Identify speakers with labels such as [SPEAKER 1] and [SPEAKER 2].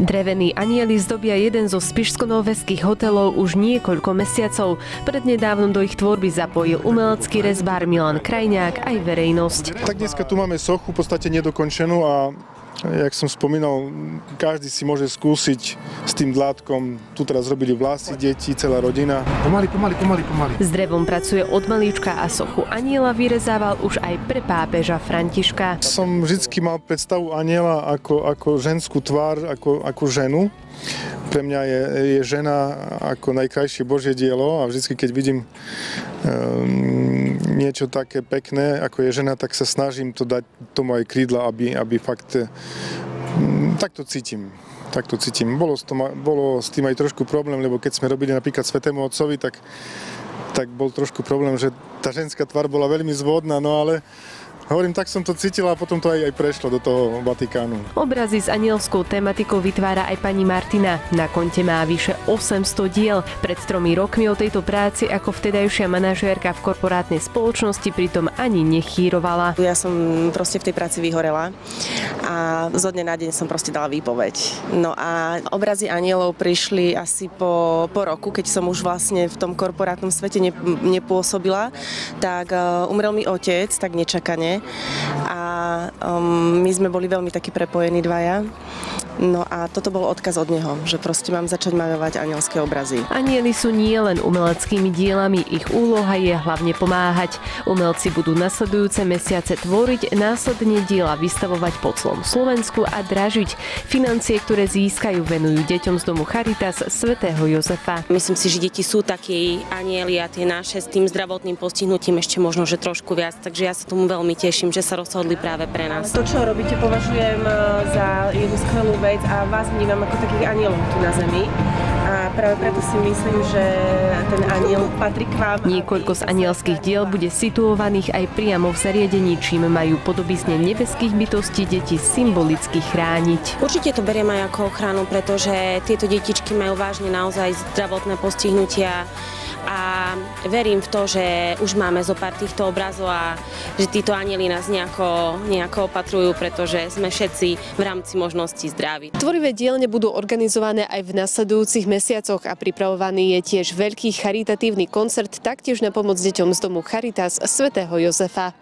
[SPEAKER 1] Drevený anieli zdobia jeden zo spišsko-noveských hotelov už niekoľko mesiacov. Prednedávnom do ich tvorby zapojil umelecký rezbár Milan Krajňák aj verejnosť.
[SPEAKER 2] Tak dneska tu máme sochu v podstate nedokončenú a jak som spomínal, každý si môže skúsiť s tým dlátkom. Tu teraz robili vlasy, deti, celá rodina.
[SPEAKER 3] Pomaly, pomaly, pomaly, pomaly.
[SPEAKER 1] S drevom pracuje od malíčka a sochu aniela vyrezával už aj pre pápeža Františka.
[SPEAKER 2] Som vždy mal predstavu aniela ako, ako ženskú tvár, ako, ako ženu. Pre mňa je, je žena ako najkrajšie Božie dielo a vždy, keď vidím um, niečo také pekné, ako je žena, tak sa snažím to dať tomu aj krídla, aby, aby fakt um, tak to cítim tak to cítim. Bolo s, tom, bolo s tým aj trošku problém, lebo keď sme robili napríklad Svetému Otcovi, tak, tak bol trošku problém, že tá ženská tvár bola veľmi zvodná, no ale Hovorím, tak som to cítila a potom to aj, aj prešlo do toho Vatikánu.
[SPEAKER 1] Obrazy s anielskou tematikou vytvára aj pani Martina. Na konte má vyše 800 diel. Pred tromi rokmi o tejto práci ako vtedajšia manažérka v korporátnej spoločnosti pritom ani nechýrovala.
[SPEAKER 4] Ja som proste v tej práci vyhorela a zo dne na deň som proste dala výpoveď. No a obrazy anielov prišli asi po, po roku, keď som už vlastne v tom korporátnom svete ne, nepôsobila, tak uh, umrel mi otec, tak nečakane a um, my sme boli veľmi takí prepojení dvaja. No a toto bol odkaz od neho, že proste mám začať maľovať anielské obrazy.
[SPEAKER 1] Anieli sú nie len umeleckými dielami, ich úloha je hlavne pomáhať. Umelci budú nasledujúce mesiace tvoriť, následne diela vystavovať po celom Slovensku a dražiť. Financie, ktoré získajú, venujú deťom z domu Charitas svätého Jozefa.
[SPEAKER 5] Myslím si, že deti sú takí anieli a tie naše s tým zdravotným postihnutím ešte možno, že trošku viac, takže ja sa tomu veľmi teším, že sa rozhodli práve pre nás.
[SPEAKER 4] To, čo robíte, považujem eh, za jednu skvelú vec vec a vás vnímam ako takých anielov tu na zemi. A práve preto si myslím, že ten aniel patrí k vám.
[SPEAKER 1] Niekoľko z anielských diel bude situovaných aj priamo v zariadení, čím majú podobizne nebeských bytostí deti symbolicky chrániť.
[SPEAKER 5] Určite to beriem aj ako ochranu, pretože tieto detičky majú vážne naozaj zdravotné postihnutia a verím v to, že už máme zo pár týchto obrazov a že títo anieli nás nejako, nejako opatrujú, pretože sme všetci v rámci možností zdraví.
[SPEAKER 1] Tvorivé dielne budú organizované aj v nasledujúcich mesiacoch a pripravovaný je tiež veľký charitatívny koncert taktiež na pomoc deťom z domu Charitas svätého Jozefa.